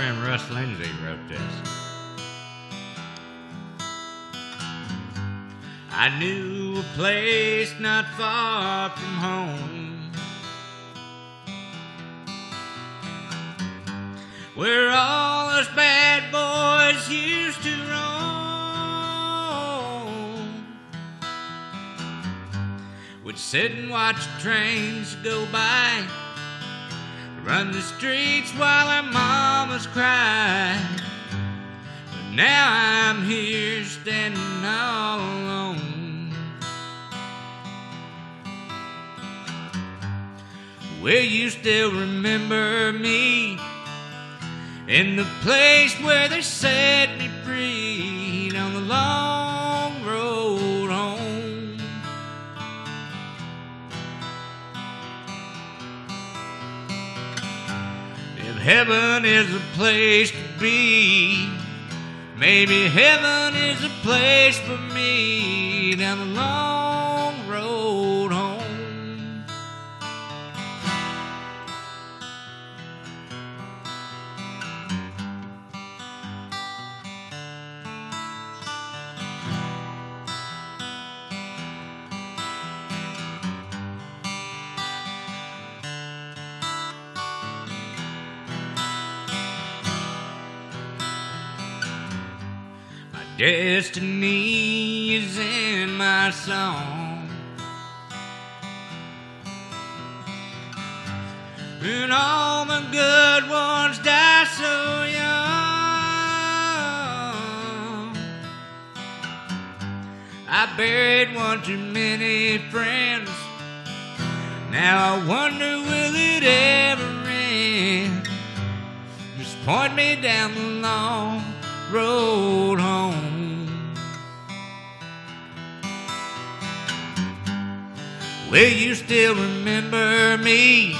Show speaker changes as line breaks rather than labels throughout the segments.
friend Russ Lindsey wrote this. I knew a place not far from home where all us bad boys used to roam. We'd sit and watch trains go by, run the streets while our mamas cried. But now I'm here standing all alone. Will you still remember me? In the place where they set heaven is a place to be, maybe heaven is a place for me. Down the long destiny is in my song. And all the good ones die so young. I buried one too many friends. Now I wonder will it ever end? Just point me down the long road home. Will you still remember me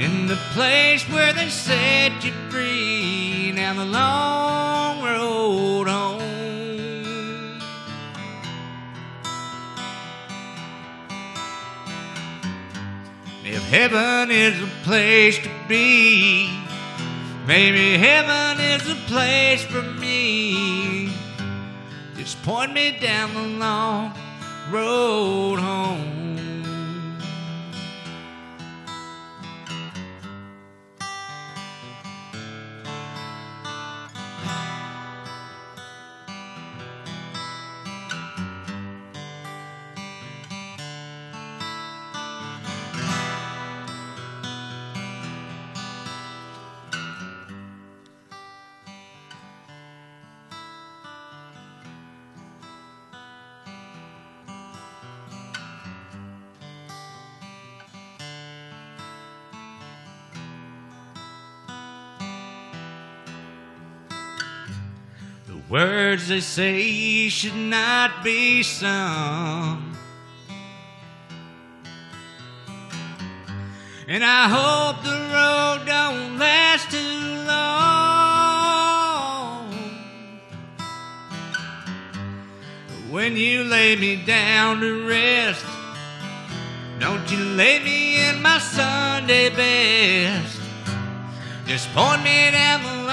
in the place where they set you free down the long road home? If heaven is a place to be, maybe heaven is a place for me. Just point me down the long road home. Words they say should not be sung. And I hope the road don't last too long. When you lay me down to rest, don't you lay me in my Sunday best. Just point me down the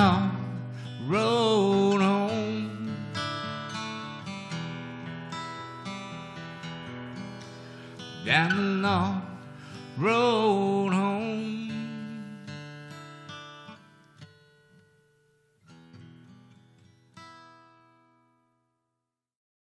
Long road home. down the long road.